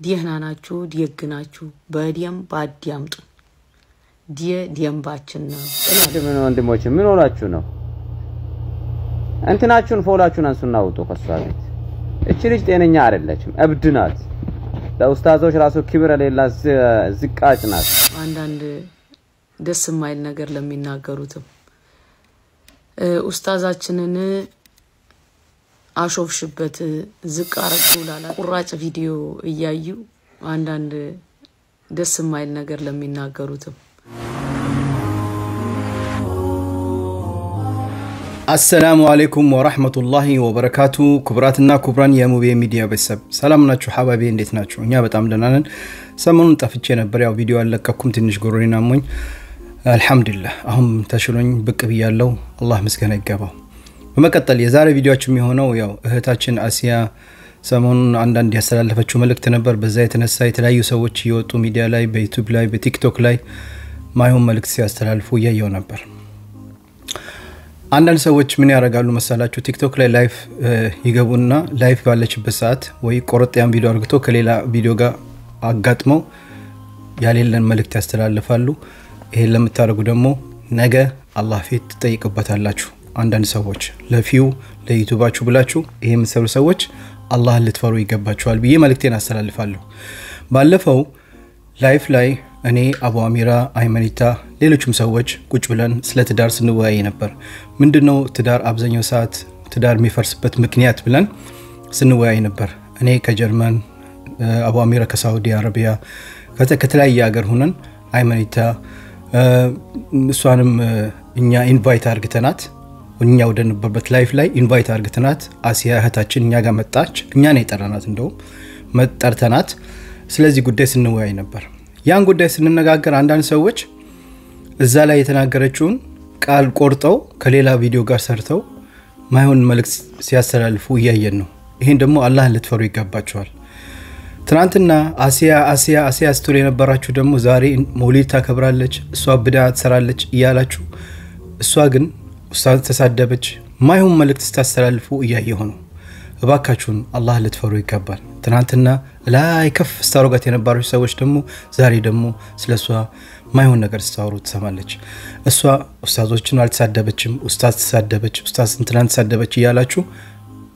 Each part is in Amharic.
ዲህና ናችሁ፣ ዲየግ ናችሁ፣ በዲየም ባዲያምጡ ዲየ ዲየምባችን ነው። ምን ወንድሞች ምን ሆናችሁ ነው? እንትናችሁን ፎላችሁን አንሱና ውጡ ከሷ ቤት። እቺ ልጅ ጤነኛ አይደለችም፣ እብድ ናት። ለኡስታዞች ራሱ ክብር የሌላት ዝቃጭ ናት። አንዳንድ ደስ የማይል ነገር ለሚናገሩትም ኡስታዛችንን አሾፍሽበት ዝቅ አረግቱ ላላ ቁራጭ ቪዲዮ እያዩ አንዳንድ ደስ የማይል ነገር ለሚናገሩትም አሰላሙ አሌይኩም ወራህመቱላሂ ወበረካቱ። ክቡራትና ክቡራን የሙቤ ሚዲያ ቤተሰብ ሰላም ናችሁ? ሀባቤ እንዴት ናችሁ? እኛ በጣም ደህና ነን። ሰሞኑን ጠፍቼ ነበር፣ ያው ቪዲዮ አልለቀኩም፣ ትንሽ ጎሮሬን አሞኝ። አልሐምዱሊላህ አሁን ተሽሎኝ ብቅ ብያለው። አላህ ምስጋና ይገባው። በመቀጠል የዛሬ ቪዲዮችን የሚሆነው ያው እህታችን አሲያ ሰሞኑን አንዳንድ ያስተላለፈችው መልእክት ነበር። በዛ የተነሳ የተለያዩ ሰዎች እየወጡ ሚዲያ ላይ፣ በዩቱብ ላይ፣ በቲክቶክ ላይ ማይሆን መልእክት ሲያስተላልፉ እያየው ነበር። አንዳንድ ሰዎች ምን ያደርጋሉ መሳላችሁ? ቲክቶክ ላይ live ይገቡና live ባለችበት ሰዓት ወይ ቆረጥ ያን ቪዲዮ አርገው ከሌላ ቪዲዮ ጋር አጋጥመው ያሌለን መልእክት ያስተላልፋሉ። ይሄን ለምታደርጉ ደግሞ ነገ አላህ ፊት ትጠይቅበታላችሁ። አንዳንድ ሰዎች ለ view ለዩቱባችሁ ብላችሁ ይሄ የምትሰሩ ሰዎች አላህን ልትፈሩ ይገባችኋል ብዬ መልእክቴን አስተላልፋለሁ። ባለፈው ላይፍ ላይ እኔ አቡ አሚራ፣ አይመኒታ፣ ሌሎችም ሰዎች ቁጭ ብለን ስለ ትዳር ስንወያይ ነበር። ምንድነው ትዳር አብዛኛው ሰዓት ትዳር የሚፈርስበት ምክንያት ብለን ስንወያይ ነበር። እኔ ከጀርመን፣ አቡ አሚራ ከሳውዲ አረቢያ፣ ከተለያየ ሀገር ሁነን አይመኒታ እሷንም እኛ invite አርገናት እኛ ወደ ነበርንበት live ላይ invite አርገናት አሲያ እህታችን እኛ ጋር መጣች። እኛ ነው የጠራናት፣ እንደውም ጠርተናት ስለዚህ ጉዳይ ስንወያይ ነበር። ያን ጉዳይ ስንነጋገር አንዳንድ ሰዎች እዛ ላይ የተናገረችውን ቃል ቆርጠው ከሌላ ቪዲዮ ጋር ሰርተው ማይሆን መልእክት ሲያስተላልፉ እያየን ነው። ይህን ደግሞ አላህን ልትፈሩ ይገባቸዋል። ትናንትና አሲያ አሲያ አሲያ ስትሉ የነበራችሁ ደግሞ ዛሬ መውሊድ ታከብራለች፣ እሷ ብዳ ትሰራለች እያላችሁ እሷ ግን ኡስታዝ ተሳደበች፣ ማይሆን መልእክት ስታስተላልፉ እያየሁ ነው። እባካችሁን አላህ ልትፈሩ ይገባል። ትናንትና ላይ ከፍ ስታሮጋት የነበራችሁ ሰዎች ደግሞ ዛሬ ደግሞ ስለ እሷ ማይሆን ነገር ስታወሩ ትሰማለች። እሷ ኡስታዞችን አልተሳደበችም፣ ኡስታዝ ተሳደበች፣ ኡስታዝ እንትናን ተሳደበች እያላችሁ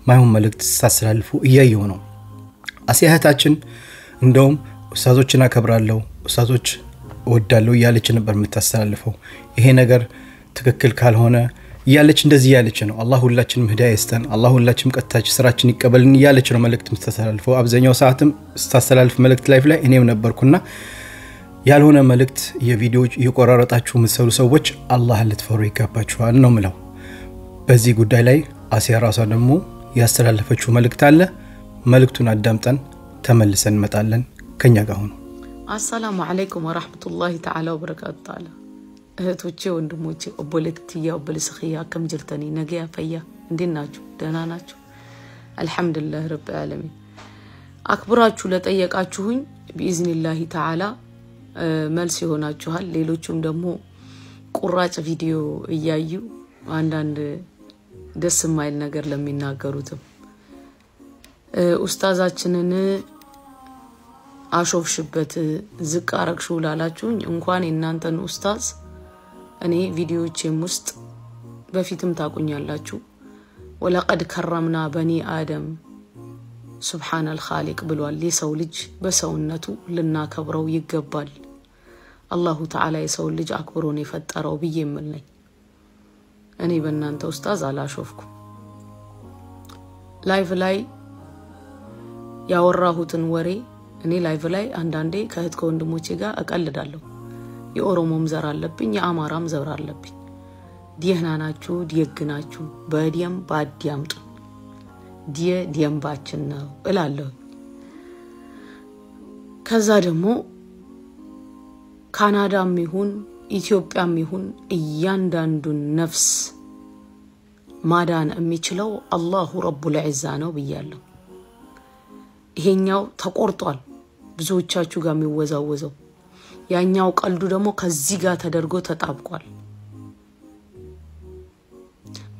ማይሆን መልእክት ስታስተላልፉ እያየሁ ነው። አሲያ እህታችን እንደውም ኡስታዞችን አከብራለሁ፣ ኡስታዞች እወዳለሁ እያለች ነበር የምታስተላልፈው። ይሄ ነገር ትክክል ካልሆነ እያለች እንደዚህ እያለች ነው። አላህ ሁላችንም هداية ይስጠን፣ አላህ ሁላችንም ቀጥታች ስራችን ይቀበልን እያለች ነው መልእክት የምታስተላልፈው። አብዛኛው ሰዓትም ስታስተላልፍ መልእክት ላይፍ ላይ እኔም ነበርኩና ያልሆነ መልእክት የቪዲዮ እየቆራረጣችሁ የምትሰሩ ሰዎች አላህ ልትፈሩ ይገባችኋል ነው ምለው። በዚህ ጉዳይ ላይ አሲያ ራሷ ደግሞ ያስተላለፈችው መልእክት አለ። መልእክቱን አዳምጠን ተመልሰን እንመጣለን። ከኛ ጋር ሆኑ። አሰላሙ አለይኩም ወራህመቱላሂ ተዓላ ወበረካቱ እህቶቼ ወንድሞቼ፣ ኦቦሌትያ ኦቦልስኽያ ከም ጅርተኒ ነገያ ፈያ እንዴት ናችሁ? ደህና ናችሁ? አልሐምዱሊላህ ረብ ዓለሚን። አክብራችሁ ለጠየቃችሁኝ ቢኢዝኒላሂ ተዓላ መልስ ይሆናችኋል። ሌሎቹም ደግሞ ቁራጭ ቪዲዮ እያዩ አንዳንድ ደስ የማይል ነገር ለሚናገሩትም ኡስታዛችንን አሾፍሽበት ዝቅ አረግሽው ላላችሁኝ እንኳን የእናንተን ኡስታዝ እኔ ቪዲዮዎቼም ውስጥ በፊትም ታቁኛላችሁ። ولقد كرمنا بني آدم سبحان الخالق ብሏል። የሰው ልጅ በሰውነቱ ልናከብረው ይገባል። الله تعالى የሰውን ልጅ አክብሮን የፈጠረው ብዬ የምል ነኝ። እኔ በእናንተ ኡስታዝ አላሾፍኩ። ላይቭ ላይ ያወራሁትን ወሬ እኔ ላይቭ ላይ አንዳንዴ ከእህት ከወንድሞቼ ጋር እቀልዳለሁ። የኦሮሞም ዘር አለብኝ፣ የአማራም ዘር አለብኝ። ዲህና ናችሁ፣ ዲየግ ናችሁ፣ በዲየም ባዲያምጡ ዲየ ዲየምባችን ነው እላለሁ። ከዛ ደግሞ ካናዳም ይሁን ኢትዮጵያም ይሁን እያንዳንዱን ነፍስ ማዳን የሚችለው አላሁ ረቡል ዒዛ ነው ብያለሁ። ይሄኛው ተቆርጧል፣ ብዙዎቻችሁ ጋር የሚወዛወዘው ያኛው ቀልዱ ደግሞ ከዚህ ጋር ተደርጎ ተጣብቋል።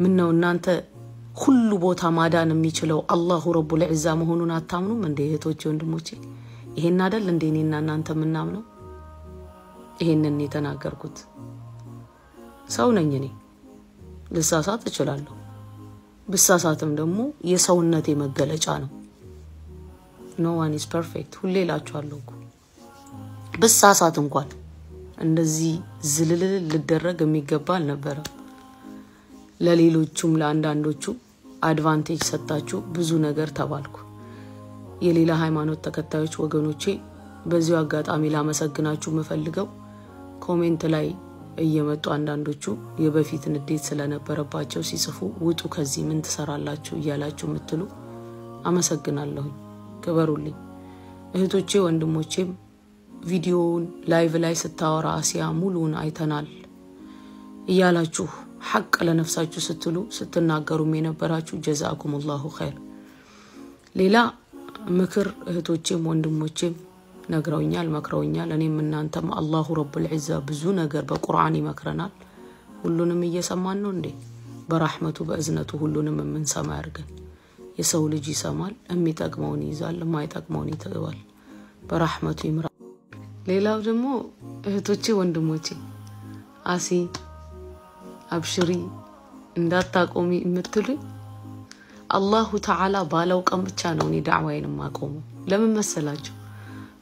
ምን ነው እናንተ ሁሉ ቦታ ማዳን የሚችለው አላሁ ረቡል ዒዛ መሆኑን አታምኑም እንደ እህቶቼ ወንድሞቼ? ይሄን አደል እንዴ እኔና እናንተ የምናምነው? ይሄንን የተናገርኩት ሰው ነኝ እኔ። ልሳሳት እችላለሁ። ብሳሳትም ደግሞ የሰውነቴ መገለጫ ነው። No one is perfect። ሁሌ እላችኋለሁ እኮ ብሳሳት እንኳን እንደዚህ ዝልልል ልደረግ የሚገባ አልነበረም። ለሌሎቹም ለአንዳንዶቹ advantage ሰጣችሁ ብዙ ነገር ተባልኩ። የሌላ ሃይማኖት ተከታዮች ወገኖቼ በዚሁ አጋጣሚ ላመሰግናችሁ የምፈልገው comment ላይ እየመጡ አንዳንዶቹ የበፊት ንዴት ስለነበረባቸው ሲጽፉ ውጡ ከዚህ ምን ትሰራላችሁ እያላችሁ የምትሉ አመሰግናለሁኝ። ክበሩልኝ እህቶቼ ወንድሞቼም ቪዲዮውን live ላይ ስታወራ አሲያ ሙሉውን አይተናል እያላችሁ ሐቅ ለነፍሳችሁ ስትሉ ስትናገሩም የነበራችሁ جزاكم الله خير። ሌላ ምክር እህቶቼም ወንድሞቼም ነግረውኛል፣ መክረውኛል። እኔም እናንተም الله رب العزة ብዙ ነገር በቁርአን ይመክረናል። ሁሉንም እየሰማን ነው እንዴ? በራሕመቱ በእዝነቱ ሁሉንም የምንሰማ ያድርገን። የሰው ልጅ ይሰማል፣ የሚጠቅመውን ይይዛል፣ የማይጠቅመውን ይተዋል። በራሕመቱ ይምራ። ሌላው ደግሞ እህቶቼ ወንድሞቼ አሲ አብሽሪ እንዳታቆሚ የምትሉኝ አላሁ ተዓላ ባለው ቀን ብቻ ነው እኔ ዳዕዋዬን የማቆመው። ለምን መሰላችሁ?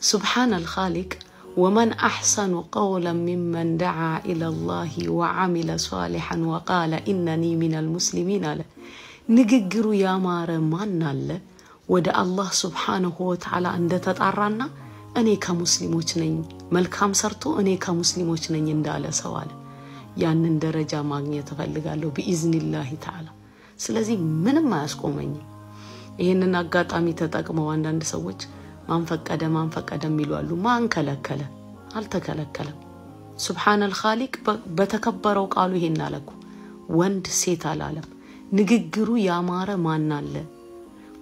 ሱብሓነ አልኻሊቅ ومن أحسن قولا ممن دعا إلى الله وعمل صالحا وقال إنني من المسلمين አለ። ንግግሩ ያማረ ማን አለ ወደ አላህ سبحانه وتعالى እንደተጣራና እኔ ከሙስሊሞች ነኝ መልካም ሰርቶ እኔ ከሙስሊሞች ነኝ እንዳለ ሰው አለ። ያንን ደረጃ ማግኘት እፈልጋለሁ بإذن الله تعالى። ስለዚህ ምንም አያስቆመኝም። ይህንን አጋጣሚ ተጠቅመው አንዳንድ ሰዎች ማንፈቀደ ማንፈቀደ የሚሉ አሉ። ማን ከለከለ? አልተከለከለም። ሱብሓነል ኻሊቅ በተከበረው ቃሉ ይሄን አለኩ። ወንድ ሴት አላለም። ንግግሩ ያማረ ማን አለ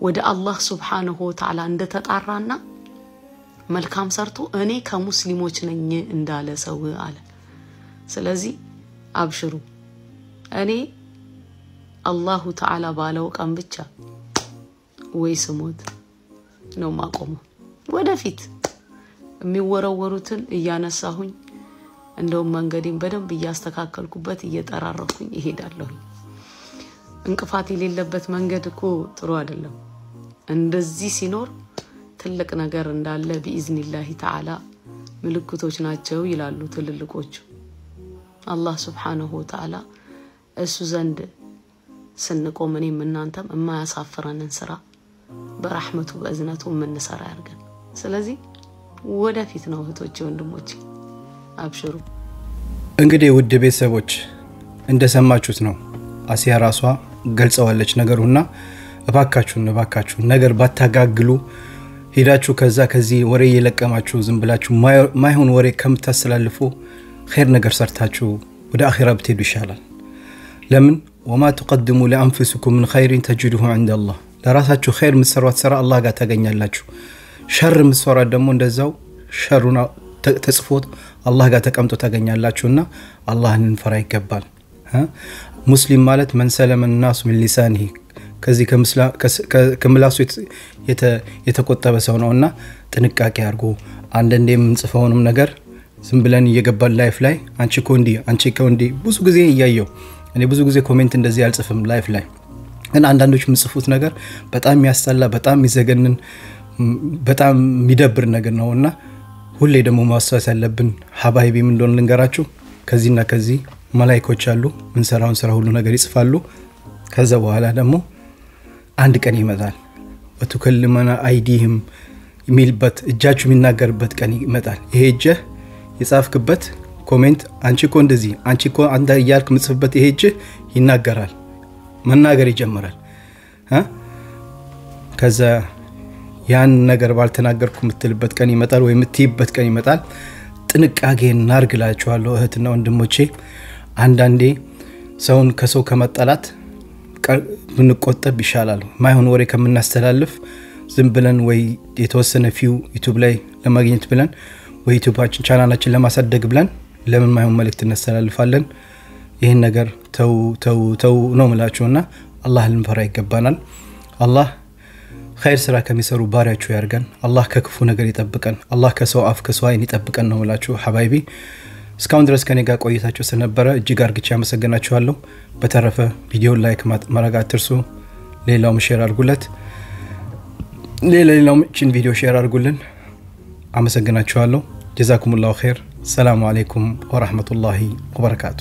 ወደ አላህ ሱብሓነሁ ወተዓላ እንደተጣራና መልካም ሰርቶ እኔ ከሙስሊሞች ነኝ እንዳለ ሰው አለ። ስለዚህ አብሽሩ እኔ አላሁ ተዓላ ባለው ቀን ብቻ ወይ ስሞት ነው ማቆመው። ወደፊት የሚወረወሩትን እያነሳሁኝ እንደውም መንገዴን በደንብ እያስተካከልኩበት እየጠራረኩኝ ይሄዳለሁኝ። እንቅፋት የሌለበት መንገድ እኮ ጥሩ አይደለም። እንደዚህ ሲኖር ትልቅ ነገር እንዳለ ቢኢዝኒላሂ ተዓላ ምልክቶች ናቸው ይላሉ ትልልቆቹ። አላህ ስብሓነሁ ወተዓላ እሱ ዘንድ ስንቆም እኔም እናንተም የማያሳፍረንን ስራ በራሕመቱ በእዝነቱ የምንሰራ ያርገን። ስለዚህ ወደፊት ነው እህቶቼ፣ ወንድሞቼ አብሽሩ። እንግዲህ ውድ ቤተሰቦች እንደሰማችሁት ነው። አሲያ ራሷ ገልጸዋለች ነገሩና እባካችሁን እባካችሁን ነገር ባታጋግሉ ሄዳችሁ ከዛ ከዚህ ወሬ እየለቀማችሁ ዝም ብላችሁ ማይሆን ወሬ ከምታስተላልፉ خير ነገር ሰርታችሁ ወደ አኺራ ብትሄዱ ይሻላል። ለምን وما تقدموا لأنفسكم من خير تجدوه عند الله ለራሳችሁ خير የምትሰሯት ስራ አላህ ጋር ታገኛላችሁ። شر የምትሰሯት ደግሞ እንደዛው شر ኡን ተጽፎት አላህ ጋር ተቀምጦ ታገኛላችሁና አላህን እንፈራ ይገባል። ሙስሊም ማለት من سلم الناس من لسانه ከዚህ ከምላሱ የተቆጠበ ሰው ነው እና ጥንቃቄ አድርጎ አንዳንዴ የምንጽፈውንም ነገር ዝም ብለን እየገባን ላይፍ ላይ አንቺ እኮ እንዲህ አንቺ እኮ እንዲህ ብዙ ጊዜ እያየው እኔ ብዙ ጊዜ comment እንደዚህ አልጽፍም ላይፍ ላይ። ግን አንዳንዶች የሚጽፉት ነገር በጣም የሚያስጠላ በጣም የሚዘገንን በጣም የሚደብር ነገር ነው እና ሁሌ ደግሞ ማስታወስ ያለብን حبايبي ም እንደሆነ ልንገራችሁ። ከዚህና ከዚህ መላይኮች አሉ ምንሰራውን ስራ ሁሉ ነገር ይጽፋሉ። ከዛ በኋላ ደግሞ አንድ ቀን ይመጣል። وتكلمنا أيديهم የሚልበት እጃችሁ የሚናገርበት ቀን ይመጣል። ይሄ እጅህ የጻፍክበት comment አንቺ እኮ እንደዚህ አንቺ እኮ አንተ እያልክ ምጽፍበት ይሄ እጅህ ይናገራል መናገር ይጀምራል። ከዛ ያን ነገር ባልተናገርኩ የምትልበት ቀን ይመጣል ወይ የምትይበት ቀን ይመጣል። ጥንቃቄ እናርግላችኋለሁ እህትና ወንድሞቼ። አንዳንዴ ሰውን ከሰው ከመጠላት ብንቆጠብ ይሻላል ማይሆን ወሬ ከምናስተላልፍ ዝም ብለን ወይ የተወሰነ view ዩቱብ ላይ ለማግኘት ብለን ወይ ዩቱባችን ቻናላችን ለማሳደግ ብለን ለምን ማይሆን መልእክት እናስተላልፋለን ይህን ነገር ተው ተው ተው ነው ምላችሁና አላህ ልንፈራ ይገባናል አላህ ኸይር ስራ ከሚሰሩ ባሪያችሁ ያርገን። አላህ ከክፉ ነገር ይጠብቀን። አላህ ከሰው አፍ ከሰው አይን ይጠብቀን ነው ምላችሁ حبايبي። እስካሁን ድረስ ከኔ ጋር ቆይታችሁ ስለነበረ እጅግ አርጌ አመሰግናችኋለሁ። በተረፈ ቪዲዮን like ማድረግ አትርሱ። ሌላውም share አድርጉለት። ሌላ ሌላውም ችን ቪዲዮ share አድርጉልን። አመሰግናችኋለሁ። جزاكم الله خير። السلام عليكم ورحمة الله وبركاته።